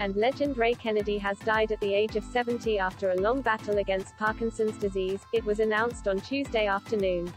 and legend Ray Kennedy has died at the age of 70 after a long battle against Parkinson's disease, it was announced on Tuesday afternoon.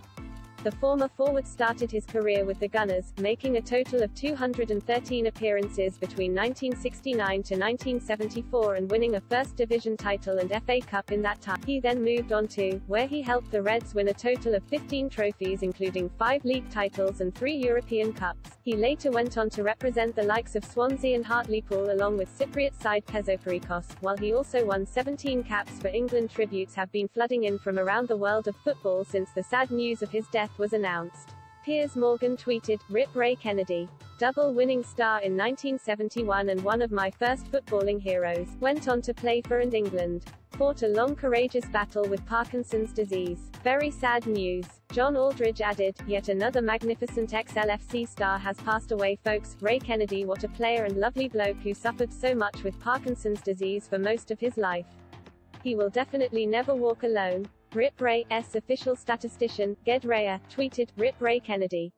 The former forward started his career with the Gunners, making a total of 213 appearances between 1969 to 1974 and winning a First Division title and FA Cup in that time. He then moved on to, where he helped the Reds win a total of 15 trophies including 5 league titles and 3 European Cups. He later went on to represent the likes of Swansea and Hartlepool along with Cypriot side Pezoporikos, while he also won 17 caps for England. Tributes have been flooding in from around the world of football since the sad news of his death was announced. Piers Morgan tweeted, Rip Ray Kennedy. Double winning star in 1971 and one of my first footballing heroes, went on to play for and England. Fought a long courageous battle with Parkinson's disease. Very sad news. John Aldridge added, yet another magnificent Ex LFC star has passed away folks, Ray Kennedy what a player and lovely bloke who suffered so much with Parkinson's disease for most of his life. He will definitely never walk alone. Rip Ray, S official statistician, Ged Rea, tweeted, Rip Ray Kennedy.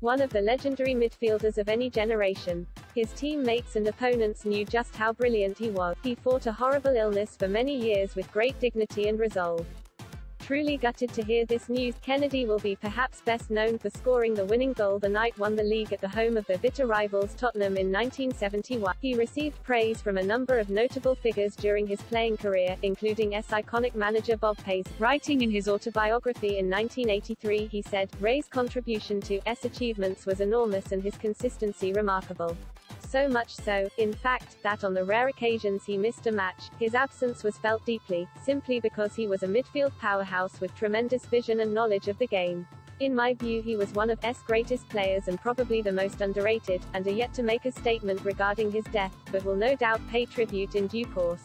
One of the legendary midfielders of any generation. His teammates and opponents knew just how brilliant he was. He fought a horrible illness for many years with great dignity and resolve. Truly gutted to hear this news, Kennedy will be perhaps best known for scoring the winning goal the night won the league at the home of their bitter rivals Tottenham in 1971. He received praise from a number of notable figures during his playing career, including S iconic manager Bob Paisley. Writing in his autobiography in 1983 he said, Ray's contribution to S achievements was enormous and his consistency remarkable so much so, in fact, that on the rare occasions he missed a match, his absence was felt deeply, simply because he was a midfield powerhouse with tremendous vision and knowledge of the game. In my view he was one of S greatest players and probably the most underrated, and are yet to make a statement regarding his death, but will no doubt pay tribute in due course.